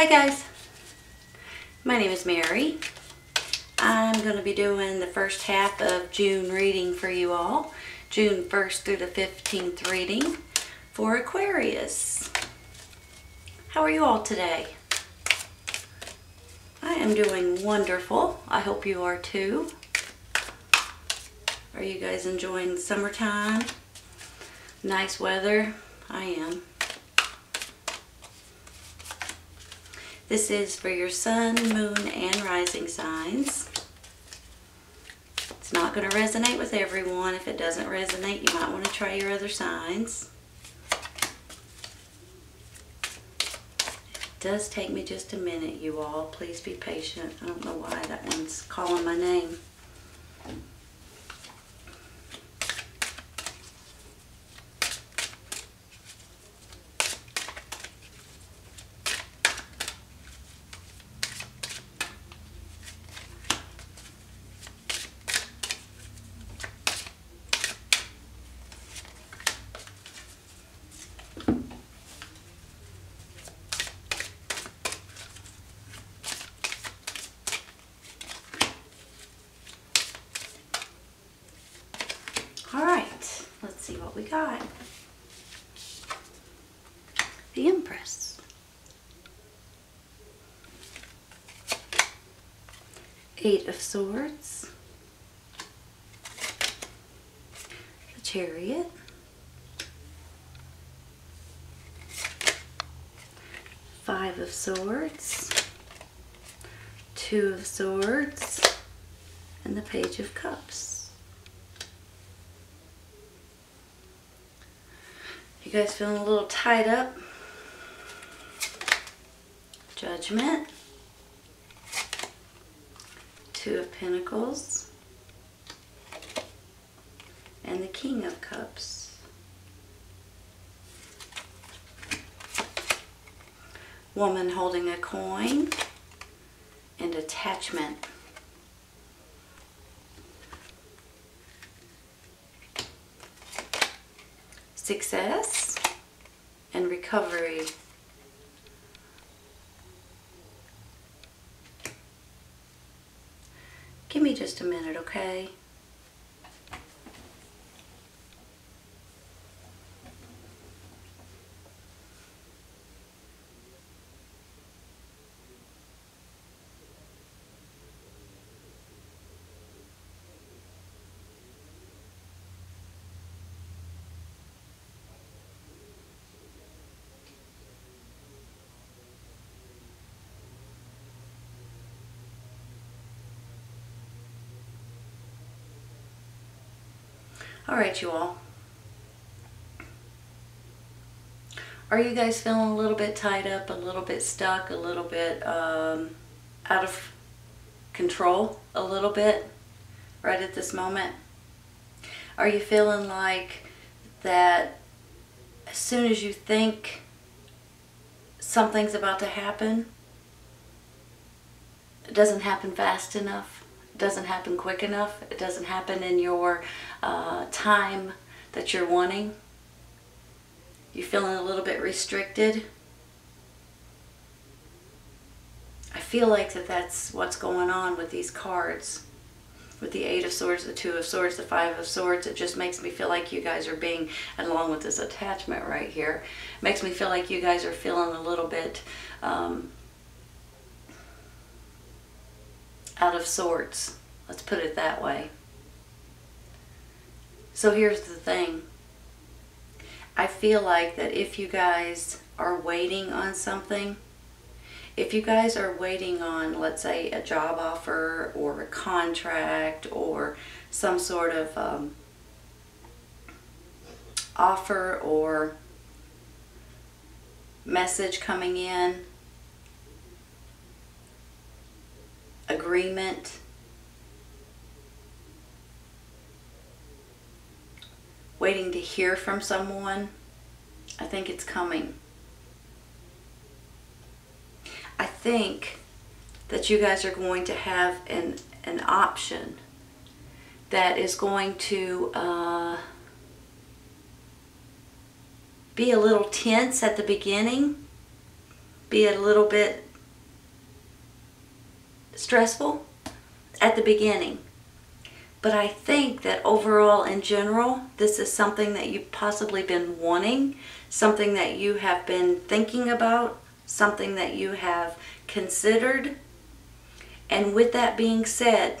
Hi guys, my name is Mary. I'm going to be doing the first half of June reading for you all. June 1st through the 15th reading for Aquarius. How are you all today? I am doing wonderful. I hope you are too. Are you guys enjoying summertime? Nice weather? I am. This is for your sun, moon, and rising signs. It's not going to resonate with everyone. If it doesn't resonate, you might want to try your other signs. It does take me just a minute, you all. Please be patient. I don't know why that one's calling my name. All right, let's see what we got. The Empress. Eight of Swords. The Chariot. Five of Swords. Two of Swords. And the Page of Cups. You guys feeling a little tied up? Judgment. Two of Pentacles. And the King of Cups. Woman holding a coin. And attachment. Success and recovery. Give me just a minute, okay? All right, you all. Are you guys feeling a little bit tied up, a little bit stuck, a little bit um, out of control, a little bit right at this moment? Are you feeling like that as soon as you think something's about to happen, it doesn't happen fast enough? Doesn't happen quick enough. It doesn't happen in your uh, time that you're wanting. You're feeling a little bit restricted. I feel like that that's what's going on with these cards. With the Eight of Swords, the Two of Swords, the Five of Swords, it just makes me feel like you guys are being, along with this attachment right here, makes me feel like you guys are feeling a little bit um, out of sorts. Let's put it that way. So here's the thing. I feel like that if you guys are waiting on something, if you guys are waiting on, let's say, a job offer or a contract or some sort of um, offer or message coming in, agreement. Waiting to hear from someone. I think it's coming. I think that you guys are going to have an, an option that is going to uh, be a little tense at the beginning, be a little bit stressful at the beginning. But I think that overall, in general, this is something that you've possibly been wanting, something that you have been thinking about, something that you have considered. And with that being said,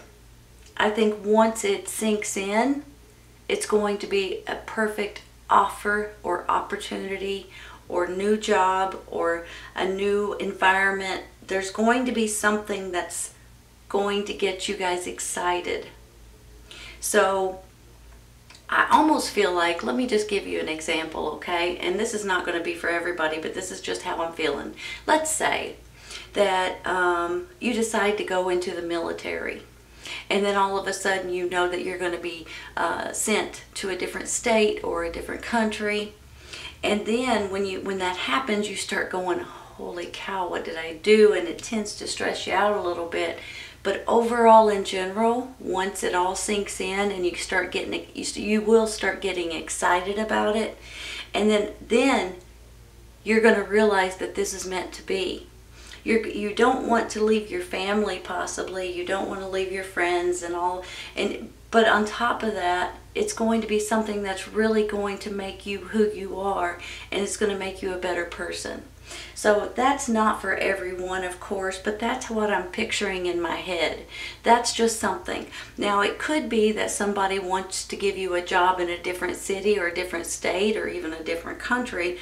I think once it sinks in, it's going to be a perfect offer or opportunity or new job or a new environment. There's going to be something that's going to get you guys excited. So I almost feel like, let me just give you an example, okay? And this is not going to be for everybody, but this is just how I'm feeling. Let's say that um, you decide to go into the military. And then all of a sudden you know that you're going to be uh, sent to a different state or a different country. And then when you when that happens, you start going, holy cow, what did I do? And it tends to stress you out a little bit. But overall, in general, once it all sinks in and you start getting, you will start getting excited about it, and then then you're going to realize that this is meant to be. You're, you don't want to leave your family, possibly. You don't want to leave your friends and all. And but on top of that, it's going to be something that's really going to make you who you are, and it's going to make you a better person. So that's not for everyone, of course, but that's what I'm picturing in my head. That's just something. Now, it could be that somebody wants to give you a job in a different city or a different state or even a different country,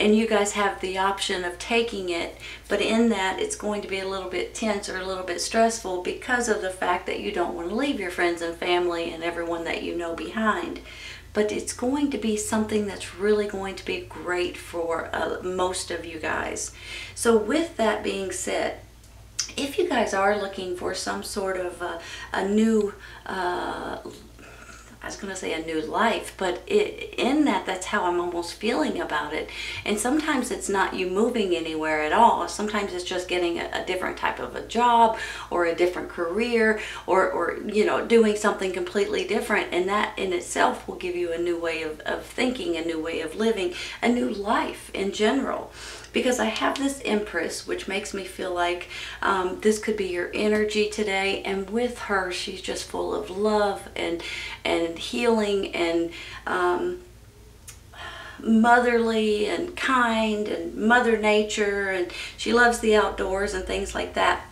and you guys have the option of taking it, but in that it's going to be a little bit tense or a little bit stressful because of the fact that you don't want to leave your friends and family and everyone that you know behind but it's going to be something that's really going to be great for uh, most of you guys. So with that being said, if you guys are looking for some sort of uh, a new uh, going to say a new life, but it, in that, that's how I'm almost feeling about it. And sometimes it's not you moving anywhere at all. Sometimes it's just getting a, a different type of a job or a different career or, or, you know, doing something completely different. And that in itself will give you a new way of, of thinking, a new way of living, a new life in general because I have this Empress, which makes me feel like um, this could be your energy today. And with her, she's just full of love and and healing and um, motherly and kind and mother nature and she loves the outdoors and things like that.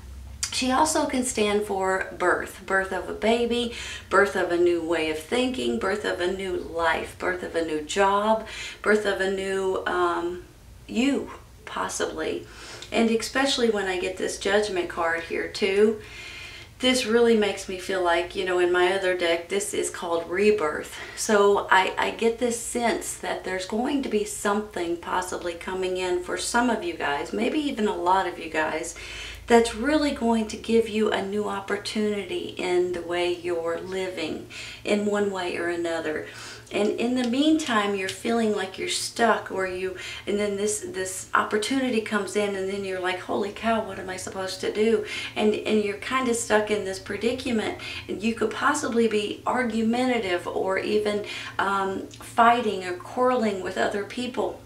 She also can stand for birth, birth of a baby, birth of a new way of thinking, birth of a new life, birth of a new job, birth of a new um, you, possibly. And especially when I get this judgment card here too, this really makes me feel like, you know, in my other deck, this is called rebirth. So I, I get this sense that there's going to be something possibly coming in for some of you guys, maybe even a lot of you guys, that's really going to give you a new opportunity in the way you're living in one way or another. And in the meantime you're feeling like you're stuck or you and then this this opportunity comes in and then you're like holy cow what am i supposed to do? And and you're kind of stuck in this predicament. And you could possibly be argumentative or even um, fighting or quarreling with other people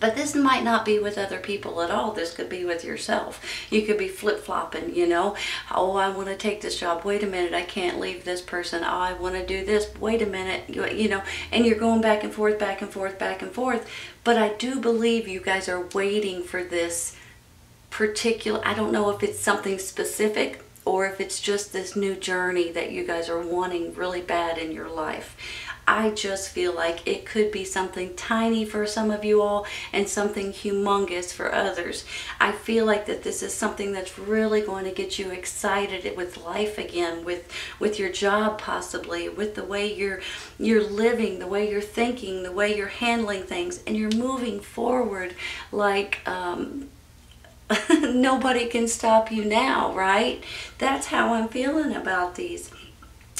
but this might not be with other people at all. This could be with yourself. You could be flip-flopping, you know. Oh, I want to take this job. Wait a minute, I can't leave this person. Oh, I want to do this. Wait a minute, you, you know. And you're going back and forth, back and forth, back and forth. But I do believe you guys are waiting for this particular, I don't know if it's something specific or if it's just this new journey that you guys are wanting really bad in your life. I just feel like it could be something tiny for some of you all and something humongous for others. I feel like that this is something that's really going to get you excited with life again, with with your job possibly, with the way you're you're living, the way you're thinking, the way you're handling things, and you're moving forward like um, nobody can stop you now, right? That's how I'm feeling about these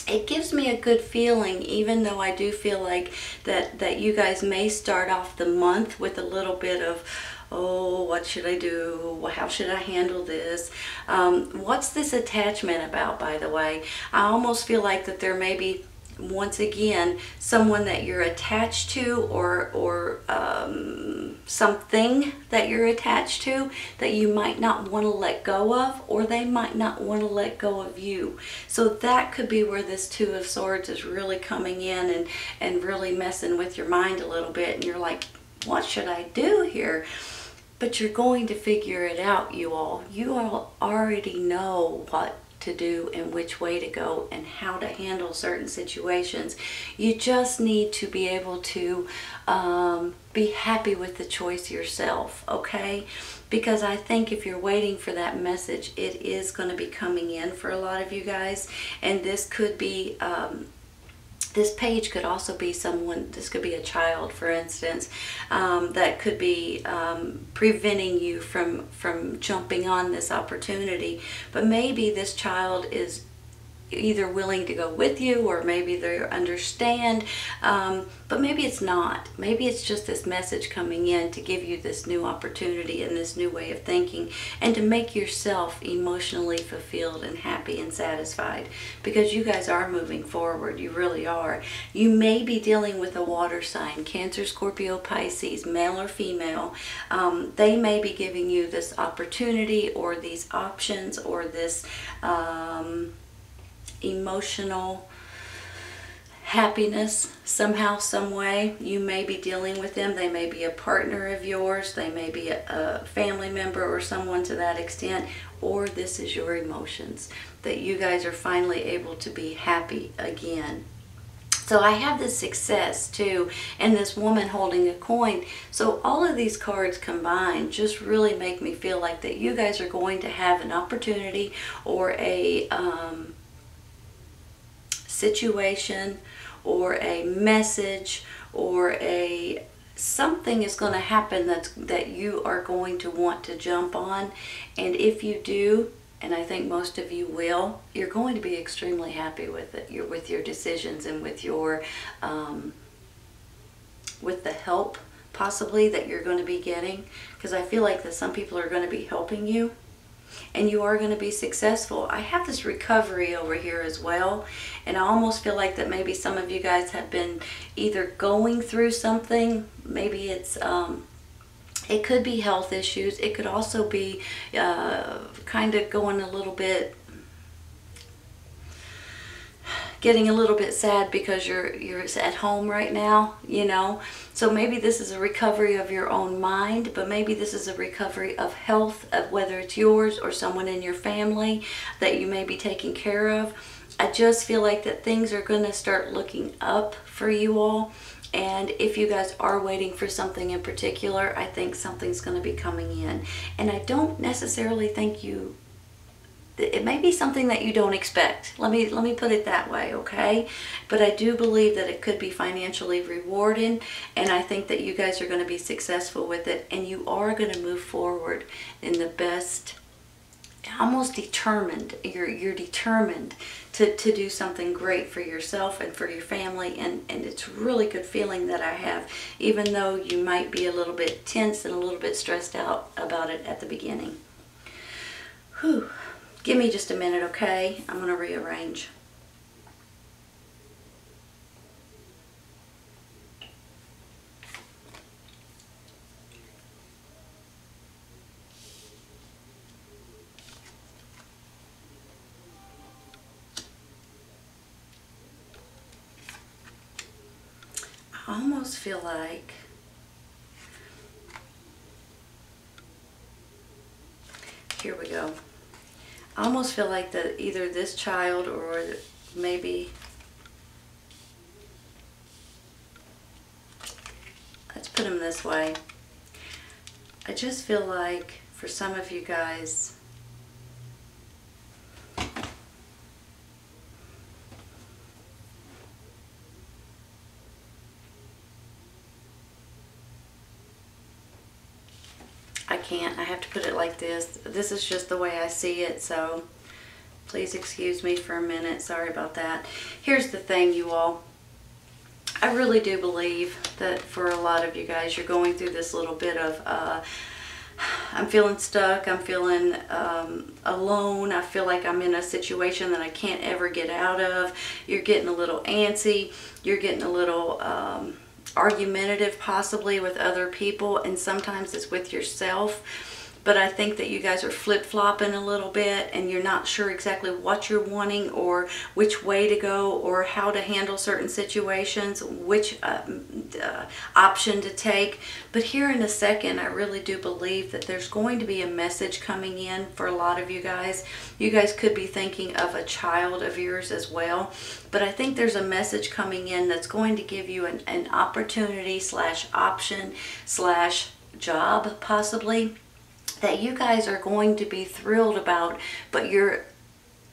it gives me a good feeling even though I do feel like that that you guys may start off the month with a little bit of oh what should I do? How should I handle this? Um, what's this attachment about by the way? I almost feel like that there may be once again someone that you're attached to or or um, something that you're attached to that you might not want to let go of or they might not want to let go of you. So that could be where this two of swords is really coming in and and really messing with your mind a little bit and you're like what should i do here? But you're going to figure it out you all. You all already know what to do and which way to go and how to handle certain situations. You just need to be able to um, be happy with the choice yourself, okay? Because I think if you're waiting for that message, it is going to be coming in for a lot of you guys. And this could be um, this page could also be someone, this could be a child, for instance, um, that could be um, preventing you from, from jumping on this opportunity. But maybe this child is either willing to go with you or maybe they understand um, but maybe it's not. Maybe it's just this message coming in to give you this new opportunity and this new way of thinking and to make yourself emotionally fulfilled and happy and satisfied because you guys are moving forward. You really are. You may be dealing with a water sign cancer scorpio pisces male or female. Um, they may be giving you this opportunity or these options or this um, emotional happiness somehow some way. You may be dealing with them. They may be a partner of yours. They may be a, a, family member or someone to that extent. Or this is your emotions that you guys are finally able to be happy again. So I have this success too, and this woman holding a coin. So all of these cards combined just really make me feel like that you guys are going to have an opportunity or a um, situation or a message or a something is going to happen that's that you are going to want to jump on. And if you do and I think most of you will you're going to be extremely happy with it you're with your decisions and with your um, with the help possibly that you're going to be getting. Because I feel like that some people are going to be helping you and you are going to be successful. I have this recovery over here as well, and I almost feel like that maybe some of you guys have been either going through something, maybe it's um, it could be health issues. It could also be uh, kind of going a little bit getting a little bit sad because you're you're at home right now, you know. So maybe this is a recovery of your own mind, but maybe this is a recovery of health, of whether it's yours or someone in your family that you may be taking care of. I just feel like that things are going to start looking up for you all. And if you guys are waiting for something in particular, I think something's going to be coming in. And I don't necessarily think you it may be something that you don't expect. Let me let me put it that way, okay? But I do believe that it could be financially rewarding and I think that you guys are going to be successful with it and you are going to move forward in the best almost determined. You're you're determined to, to do something great for yourself and for your family and, and it's really good feeling that I have even though you might be a little bit tense and a little bit stressed out about it at the beginning. Whew. Give me just a minute, okay? I'm going to rearrange. I almost feel like here we go. I almost feel like that either this child or maybe let's put them this way. I just feel like for some of you guys can't. I have to put it like this. This is just the way I see it, so please excuse me for a minute. Sorry about that. Here's the thing, you all. I really do believe that for a lot of you guys, you're going through this little bit of, uh, I'm feeling stuck, I'm feeling um, alone, I feel like I'm in a situation that I can't ever get out of. You're getting a little antsy, you're getting a little... Um, argumentative possibly with other people, and sometimes it's with yourself but I think that you guys are flip-flopping a little bit and you're not sure exactly what you're wanting or which way to go or how to handle certain situations, which uh, uh, option to take. But here in a second, I really do believe that there's going to be a message coming in for a lot of you guys. You guys could be thinking of a child of yours as well. But I think there's a message coming in that's going to give you an, an opportunity slash option slash job possibly that you guys are going to be thrilled about, but you're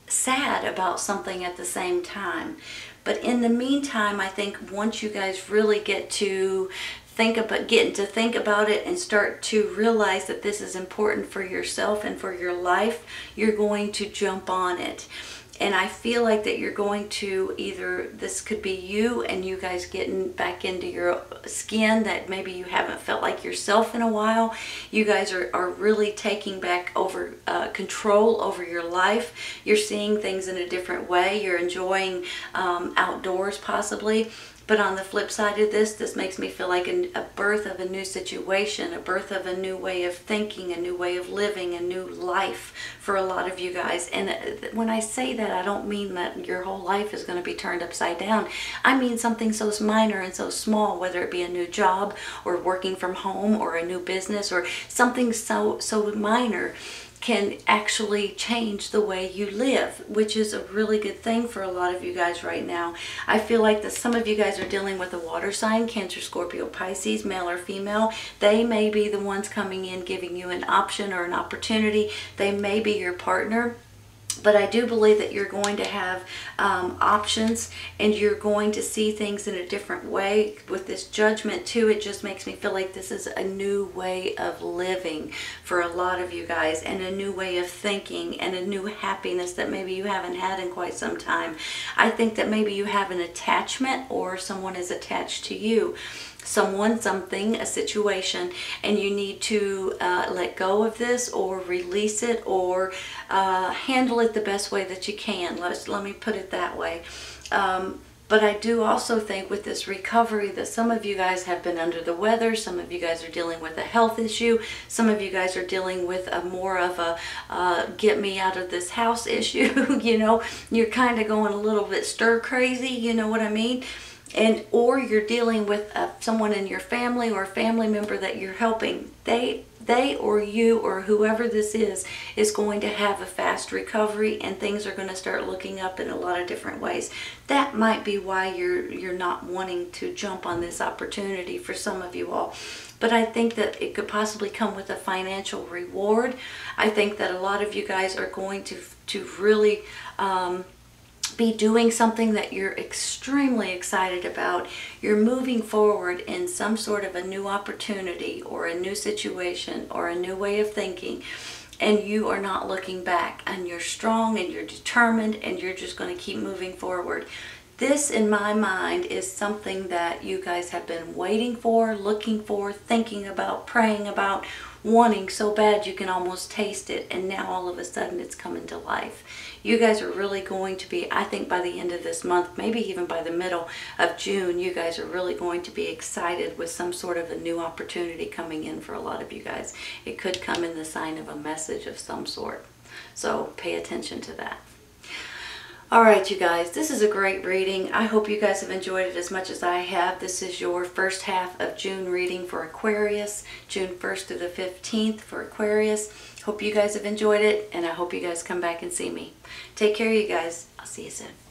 sad about something at the same time. But in the meantime, I think once you guys really get to think about getting to think about it and start to realize that this is important for yourself and for your life, you're going to jump on it and I feel like that you're going to either this could be you and you guys getting back into your skin that maybe you haven't felt like yourself in a while. You guys are, are really taking back over uh, control over your life. You're seeing things in a different way. You're enjoying um, outdoors possibly. But on the flip side of this, this makes me feel like a, birth of a new situation, a birth of a new way of thinking, a new way of living, a new life for a lot of you guys. And uh, when I say that, I don't mean that your whole life is going to be turned upside down. I mean something so minor and so small, whether it be a new job or working from home or a new business or something so, so minor can actually change the way you live, which is a really good thing for a lot of you guys right now. I feel like that some of you guys are dealing with a water sign, Cancer, Scorpio, Pisces, male or female. They may be the ones coming in giving you an option or an opportunity. They may be your partner but I do believe that you're going to have um, options and you're going to see things in a different way. With this judgment too, it just makes me feel like this is a new way of living for a lot of you guys and a new way of thinking and a new happiness that maybe you haven't had in quite some time. I think that maybe you have an attachment or someone is attached to you someone, something, a situation, and you need to uh, let go of this or release it or uh, handle it the best way that you can. Let's, let me put it that way. Um, but I do also think with this recovery that some of you guys have been under the weather, some of you guys are dealing with a health issue, some of you guys are dealing with a more of a uh, get me out of this house issue, you know, you're kind of going a little bit stir crazy, you know what I mean? And or you're dealing with uh, someone in your family or a family member that you're helping they they or you or whoever this is is going to have a fast recovery and things are going to start looking up in a lot of different ways that might be why you're you're not wanting to jump on this opportunity for some of you all but I think that it could possibly come with a financial reward. I think that a lot of you guys are going to to really um, be doing something that you're extremely excited about. You're moving forward in some sort of a new opportunity or a new situation or a new way of thinking and you are not looking back and you're strong and you're determined and you're just going to keep moving forward. This, in my mind, is something that you guys have been waiting for, looking for, thinking about, praying about, wanting so bad you can almost taste it, and now all of a sudden it's coming to life. You guys are really going to be, I think by the end of this month, maybe even by the middle of June, you guys are really going to be excited with some sort of a new opportunity coming in for a lot of you guys. It could come in the sign of a message of some sort. So pay attention to that. All right, you guys, this is a great reading. I hope you guys have enjoyed it as much as I have. This is your first half of June reading for Aquarius, June 1st through the 15th for Aquarius. Hope you guys have enjoyed it, and I hope you guys come back and see me. Take care, you guys. I'll see you soon.